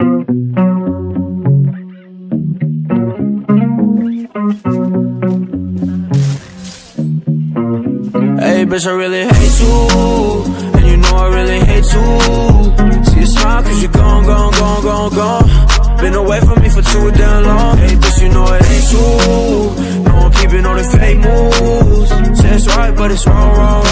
Hey, bitch, I really hate you. And you know I really hate you. See you smile cause you gone, gone, gone, gone, gone. Been away from me for too damn long. Hey, bitch, you know it ain't true. No, I'm keeping all the fake moves. Say it's right, but it's wrong, wrong, wrong, wrong,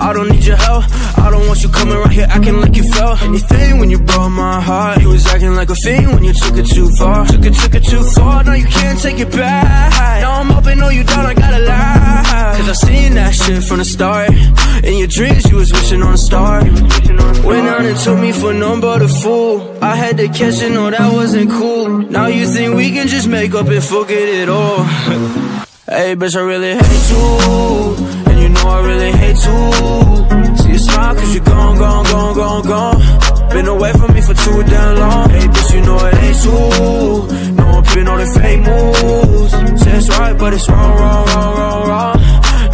I don't need your help. I don't want you coming around here acting like you felt anything when you broke my heart. You was acting like a fiend when you took it too far. Took it, took it too far. Now you can't take it back. Now I'm up and know you down. I gotta lie. Cause I seen that shit from the start. In your dreams, you was wishing on a star. Went out and took me for none but a fool. I had to catch it, no, that wasn't cool. Now you think we can just make up and forget it all. Hey, bitch, I really hate you. And you know I really you. See you smile cause you gone, gone, gone, gone, gone. Been away from me for too damn long. Hey, bitch, you know it ain't true. No, I'm keeping all the fake moves. Say it's right, but it's wrong, wrong, wrong, wrong, wrong.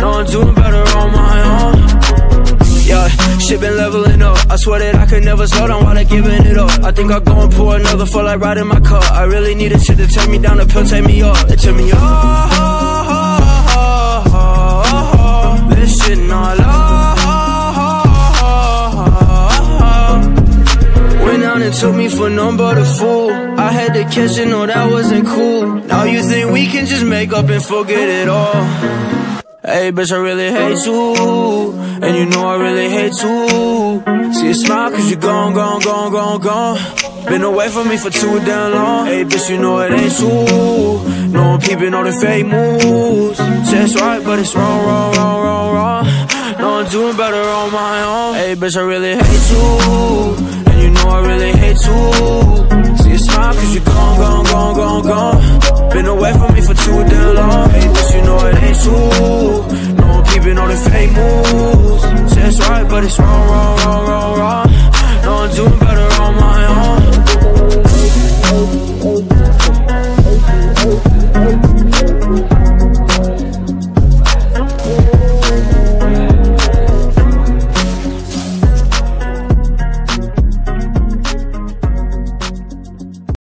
No, I'm doing better on my own. Yeah, shit been leveling up. I swear that I could never slow down while I giving it up. I think I'll go and pour another for like riding my car. I really need needed shit to take me down, the pill take me up. It took me up. Took me for none but a fool. I had to catch it, no, that wasn't cool. Now you think we can just make up and forget it all. Hey, bitch, I really hate you. And you know I really hate you. See you smile cause you gone, gone, gone, gone, gone. Been away from me for too damn long. Hey, bitch, you know it ain't true. No, I'm keeping all the fake moves. It's right, but it's wrong, wrong, wrong, wrong, wrong. No, I'm doing better on my own. Hey, bitch, I really hate you know I really hate you. See you smile cause you gone, gone, gone, gone, gone. Been away from me for too damn long. Hate this, you know it ain't true. No, I'm keeping all the fake moves Say it's right, but it's wrong, wrong, wrong, wrong, wrong. No, I'm doing better on my own.